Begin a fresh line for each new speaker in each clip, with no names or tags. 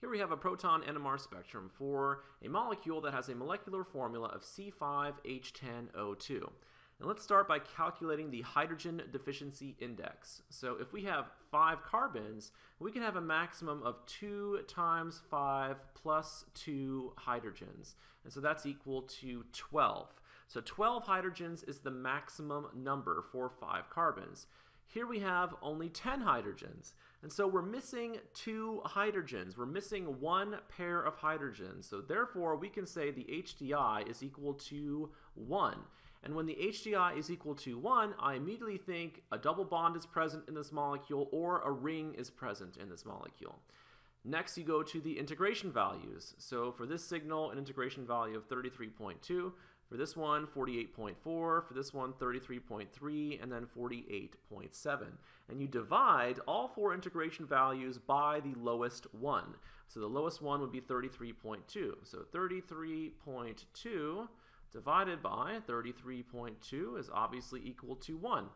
Here we have a proton NMR spectrum for a molecule that has a molecular formula of C5H10O2. And let's start by calculating the hydrogen deficiency index. So if we have five carbons, we can have a maximum of 2 times 5 plus 2 hydrogens. And so that's equal to 12. So 12 hydrogens is the maximum number for 5 carbons. Here we have only 10 hydrogens. And so we're missing two hydrogens. We're missing one pair of hydrogens. So therefore, we can say the HDI is equal to 1. And when the HDI is equal to 1, I immediately think a double bond is present in this molecule or a ring is present in this molecule. Next, you go to the integration values. So for this signal, an integration value of 33.2. For this one, 48.4. For this one, 33.3. And then 48.7. And you divide all four integration values by the lowest one. So the lowest one would be 33.2. So 33.2 divided by 33.2 is obviously equal to 1.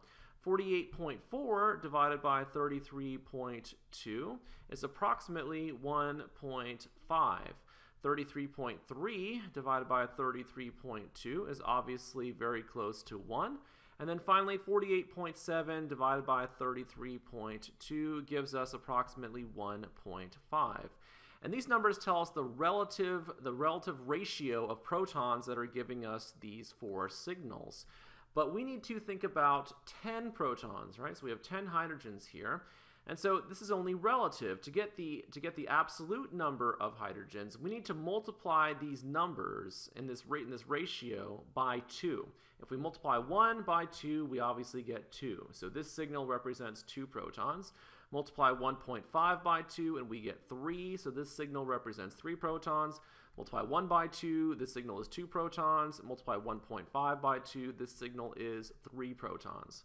48.4 divided by 33.2 is approximately 1.5. 33.3 divided by 33.2 is obviously very close to 1. And then finally, 48.7 divided by 33.2 gives us approximately 1.5. And these numbers tell us the relative, the relative ratio of protons that are giving us these four signals. But we need to think about 10 protons, right? So we have 10 hydrogens here. And so this is only relative. To get the to get the absolute number of hydrogens, we need to multiply these numbers in this rate in this ratio by 2. If we multiply 1 by 2, we obviously get 2. So this signal represents 2 protons. Multiply 1.5 by 2 and we get 3. So this signal represents 3 protons. Multiply 1 by 2, this signal is 2 protons. Multiply 1.5 by 2, this signal is 3 protons.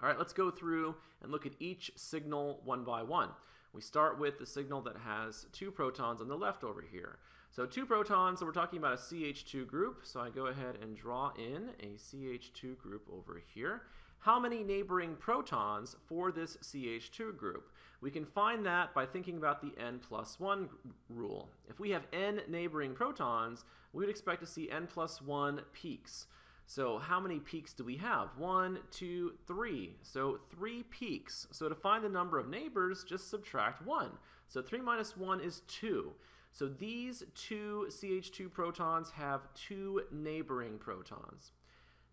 All right, let's go through and look at each signal one by one. We start with the signal that has two protons on the left over here. So two protons, so we're talking about a CH2 group. So I go ahead and draw in a CH2 group over here. How many neighboring protons for this CH2 group? We can find that by thinking about the n plus 1 rule. If we have n neighboring protons, we would expect to see n plus 1 peaks. So how many peaks do we have? One, two, three. So three peaks. So to find the number of neighbors, just subtract one. So three minus one is two. So these two CH2 protons have two neighboring protons.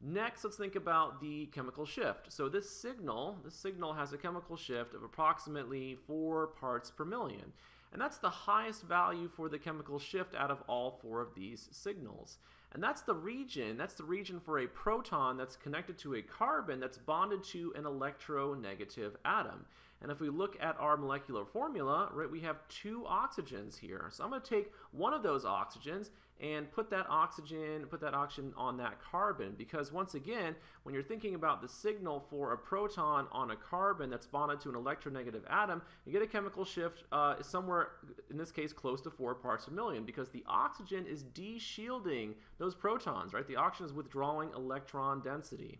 Next, let's think about the chemical shift. So this signal, this signal has a chemical shift of approximately 4 parts per million. And that's the highest value for the chemical shift out of all four of these signals. And that's the region, that's the region for a proton that's connected to a carbon that's bonded to an electronegative atom. And if we look at our molecular formula, right, we have two oxygens here. So I'm going to take one of those oxygens and put that oxygen, put that oxygen on that carbon because once again, when you're thinking about the signal for a proton on a carbon that's bonded to an electronegative atom, you get a chemical shift uh, somewhere, in this case, close to 4 parts per million because the oxygen is de-shielding those protons, right? The oxygen is withdrawing electron density.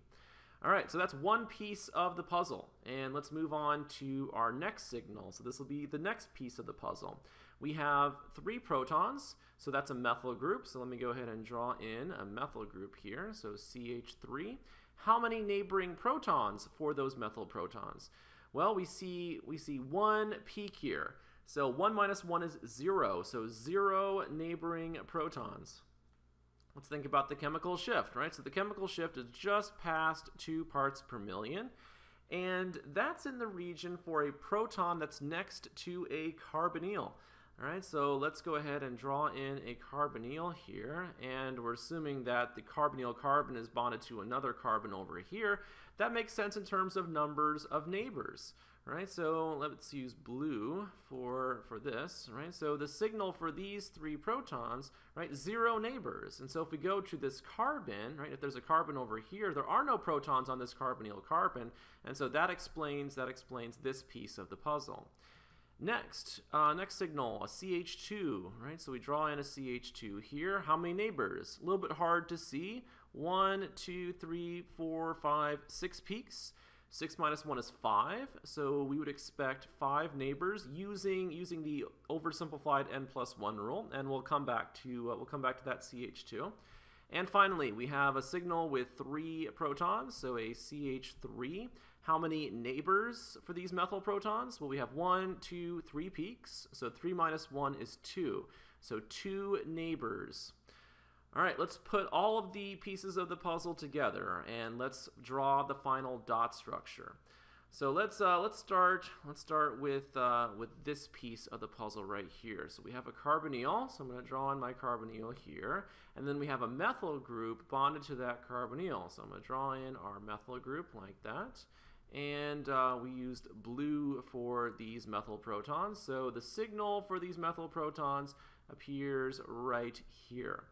All right, so that's one piece of the puzzle. And let's move on to our next signal. So this will be the next piece of the puzzle. We have three protons, so that's a methyl group. So let me go ahead and draw in a methyl group here, so CH3. How many neighboring protons for those methyl protons? Well, we see, we see one peak here. So 1 minus 1 is 0, so 0 neighboring protons. Let's think about the chemical shift, right? So the chemical shift is just past 2 parts per million. And that's in the region for a proton that's next to a carbonyl. All right, so let's go ahead and draw in a carbonyl here, and we're assuming that the carbonyl carbon is bonded to another carbon over here. That makes sense in terms of numbers of neighbors, right? So let's use blue for, for this, right? So the signal for these three protons, right, zero neighbors. And so if we go to this carbon, right, if there's a carbon over here, there are no protons on this carbonyl carbon, and so that explains, that explains this piece of the puzzle. Next, uh, next signal, a CH2, right? So we draw in a CH2 here. How many neighbors? A little bit hard to see. One, two, three, four, five, six peaks. 6 minus 1 is 5, so we would expect 5 neighbors using using the oversimplified n plus 1 rule, and we'll come back to uh, we'll come back to that CH2. And finally, we have a signal with 3 protons, so a CH3. How many neighbors for these methyl protons? Well, we have one, two, three peaks, so 3 minus 1 is 2. So 2 neighbors. All right, let's put all of the pieces of the puzzle together and let's draw the final dot structure. So let's uh, let's start let's start with uh, with this piece of the puzzle right here. So we have a carbonyl, so I'm going to draw in my carbonyl here, and then we have a methyl group bonded to that carbonyl. So I'm going to draw in our methyl group like that, and uh, we used blue for these methyl protons. So the signal for these methyl protons appears right here.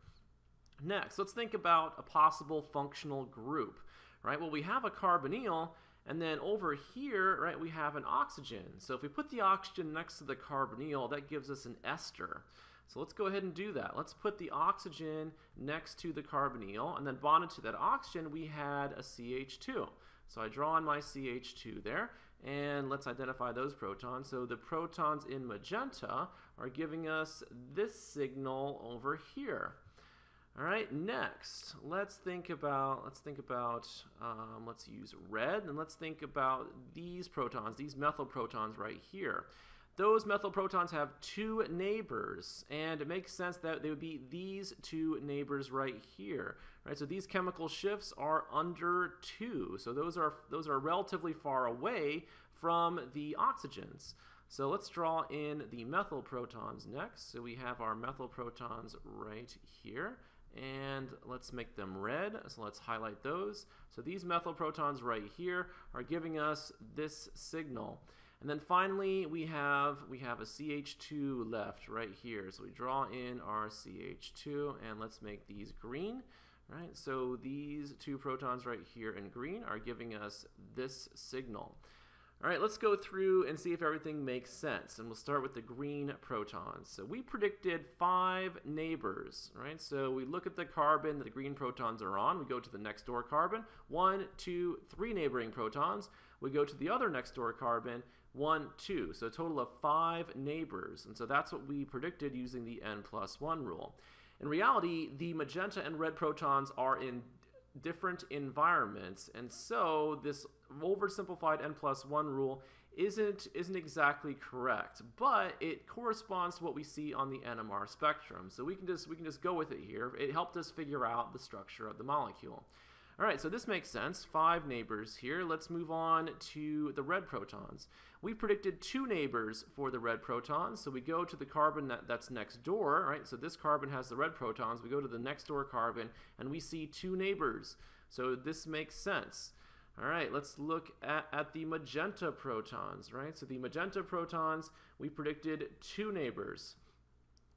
Next, let's think about a possible functional group, right? Well, we have a carbonyl, and then over here, right, we have an oxygen. So if we put the oxygen next to the carbonyl, that gives us an ester. So let's go ahead and do that. Let's put the oxygen next to the carbonyl, and then bonded to that oxygen, we had a CH2. So I draw on my CH2 there, and let's identify those protons. So the protons in magenta are giving us this signal over here. All right, next, let's think about, let's think about, um, let's use red, and let's think about these protons, these methyl protons right here. Those methyl protons have two neighbors, and it makes sense that they would be these two neighbors right here, right? So these chemical shifts are under two, so those are, those are relatively far away from the oxygens. So let's draw in the methyl protons next. So we have our methyl protons right here and let's make them red. So let's highlight those. So these methyl protons right here are giving us this signal. And then finally, we have we have a CH2 left right here. So we draw in our CH2 and let's make these green. Right? So these two protons right here in green are giving us this signal. All right, let's go through and see if everything makes sense. And we'll start with the green protons. So we predicted five neighbors, right? So we look at the carbon that the green protons are on. We go to the next door carbon, one, two, three neighboring protons. We go to the other next door carbon, one, two. So a total of five neighbors. And so that's what we predicted using the n plus one rule. In reality, the magenta and red protons are in different environments. And so this oversimplified n plus 1 rule isn't isn't exactly correct, but it corresponds to what we see on the NMR spectrum. So we can just we can just go with it here. It helped us figure out the structure of the molecule. All right, so this makes sense. Five neighbors here. Let's move on to the red protons. We predicted two neighbors for the red protons, so we go to the carbon that, that's next door, right? So this carbon has the red protons. We go to the next door carbon, and we see two neighbors. So this makes sense. All right, let's look at, at the magenta protons, right? So the magenta protons, we predicted two neighbors.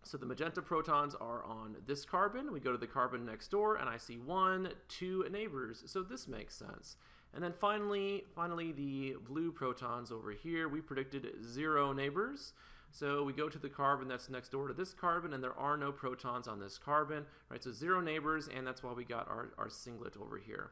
So the magenta protons are on this carbon. We go to the carbon next door, and I see one, two neighbors. So this makes sense. And then finally, finally the blue protons over here, we predicted zero neighbors. So we go to the carbon that's next door to this carbon, and there are no protons on this carbon, right? So zero neighbors, and that's why we got our, our singlet over here.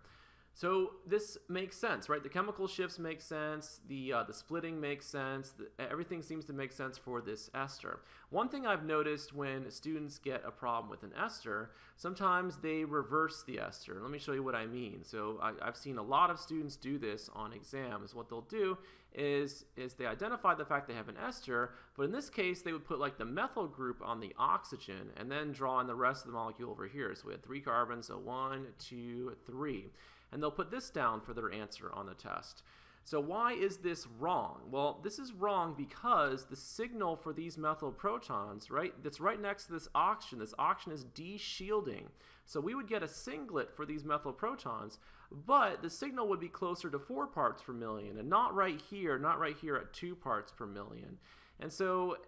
So this makes sense, right? The chemical shifts make sense. The uh, the splitting makes sense. The, everything seems to make sense for this ester. One thing I've noticed when students get a problem with an ester, sometimes they reverse the ester. Let me show you what I mean. So I, I've seen a lot of students do this on exams. What they'll do is is they identify the fact they have an ester, but in this case they would put like the methyl group on the oxygen and then draw in the rest of the molecule over here. So we had three carbons, so one, two, three and they'll put this down for their answer on the test. So why is this wrong? Well, this is wrong because the signal for these methyl protons, right, that's right next to this oxygen, this oxygen is de-shielding. So we would get a singlet for these methyl protons, but the signal would be closer to 4 parts per million and not right here, not right here at 2 parts per million. And so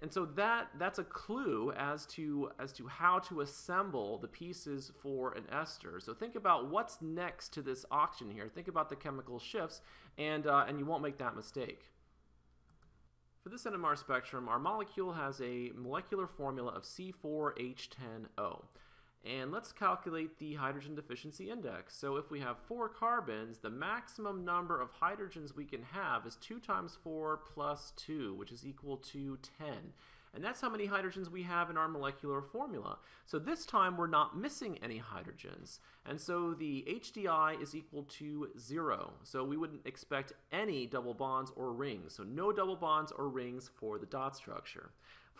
and so that that's a clue as to as to how to assemble the pieces for an ester. So think about what's next to this oxygen here. Think about the chemical shifts, and uh, and you won't make that mistake. For this NMR spectrum, our molecule has a molecular formula of C4H10O. And let's calculate the hydrogen deficiency index. So if we have four carbons, the maximum number of hydrogens we can have is 2 times 4 plus 2, which is equal to 10. And that's how many hydrogens we have in our molecular formula. So this time we're not missing any hydrogens. And so the HDI is equal to zero. So we wouldn't expect any double bonds or rings. So no double bonds or rings for the dot structure.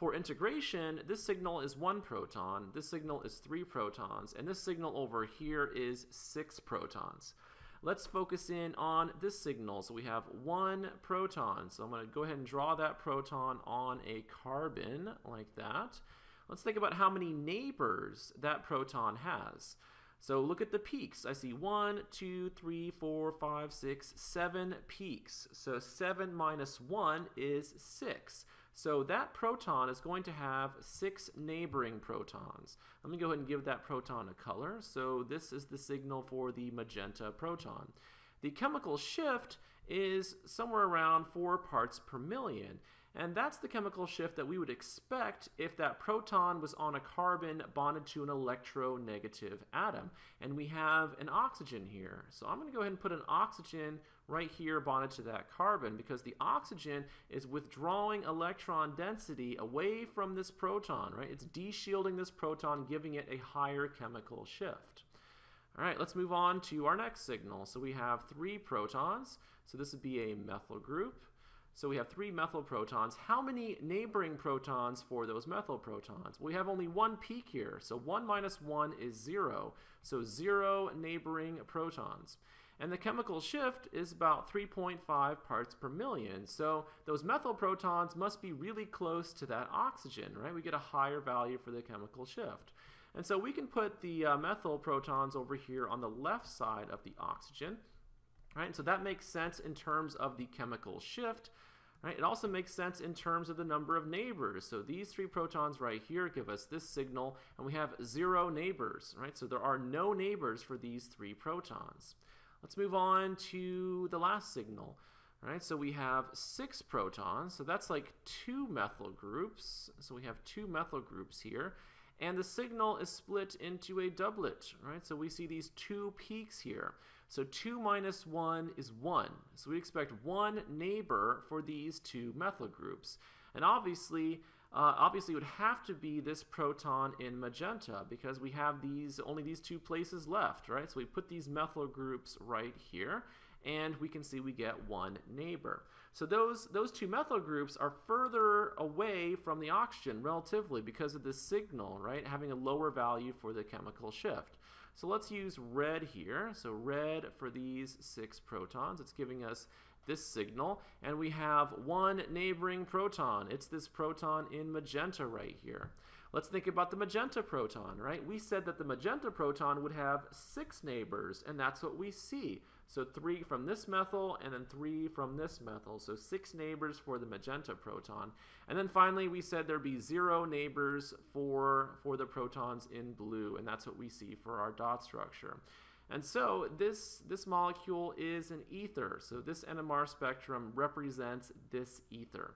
For integration, this signal is one proton, this signal is three protons, and this signal over here is six protons. Let's focus in on this signal. So we have one proton. So I'm going to go ahead and draw that proton on a carbon like that. Let's think about how many neighbors that proton has. So look at the peaks. I see one, two, three, four, five, six, seven peaks. So 7 minus 1 is 6. So that proton is going to have six neighboring protons. Let me go ahead and give that proton a color. So this is the signal for the magenta proton. The chemical shift is somewhere around 4 parts per million. And that's the chemical shift that we would expect if that proton was on a carbon bonded to an electronegative atom. And we have an oxygen here. So I'm going to go ahead and put an oxygen right here bonded to that carbon because the oxygen is withdrawing electron density away from this proton, right? It's deshielding this proton, giving it a higher chemical shift. All right, let's move on to our next signal. So we have three protons. So this would be a methyl group. So we have three methyl protons. How many neighboring protons for those methyl protons? We have only one peak here. So 1 minus 1 is 0. So 0 neighboring protons. And the chemical shift is about 3.5 parts per million. So those methyl protons must be really close to that oxygen, right? We get a higher value for the chemical shift. And so we can put the uh, methyl protons over here on the left side of the oxygen. Right, so that makes sense in terms of the chemical shift. Right, it also makes sense in terms of the number of neighbors. So these three protons right here give us this signal, and we have zero neighbors. Right, so there are no neighbors for these three protons. Let's move on to the last signal. Right, so we have six protons, so that's like two methyl groups. So we have two methyl groups here, and the signal is split into a doublet, right? So we see these two peaks here. So 2 minus 1 is 1. So we expect one neighbor for these two methyl groups. And obviously, uh, obviously it would have to be this proton in magenta because we have these only these two places left, right? So we put these methyl groups right here and we can see we get one neighbor. So those, those two methyl groups are further away from the oxygen relatively because of this signal, right, having a lower value for the chemical shift. So let's use red here. So red for these six protons. It's giving us this signal. And we have one neighboring proton. It's this proton in magenta right here. Let's think about the magenta proton, right? We said that the magenta proton would have six neighbors, and that's what we see. So three from this methyl and then three from this methyl. So six neighbors for the magenta proton. And then finally, we said there'd be zero neighbors for, for the protons in blue. And that's what we see for our dot structure. And so this, this molecule is an ether. So this NMR spectrum represents this ether.